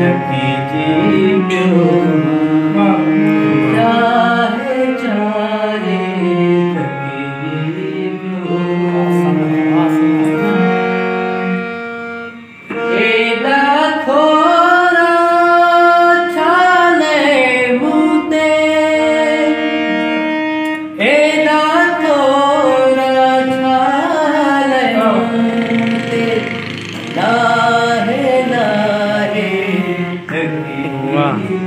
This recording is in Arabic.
يكفيك بالرحمن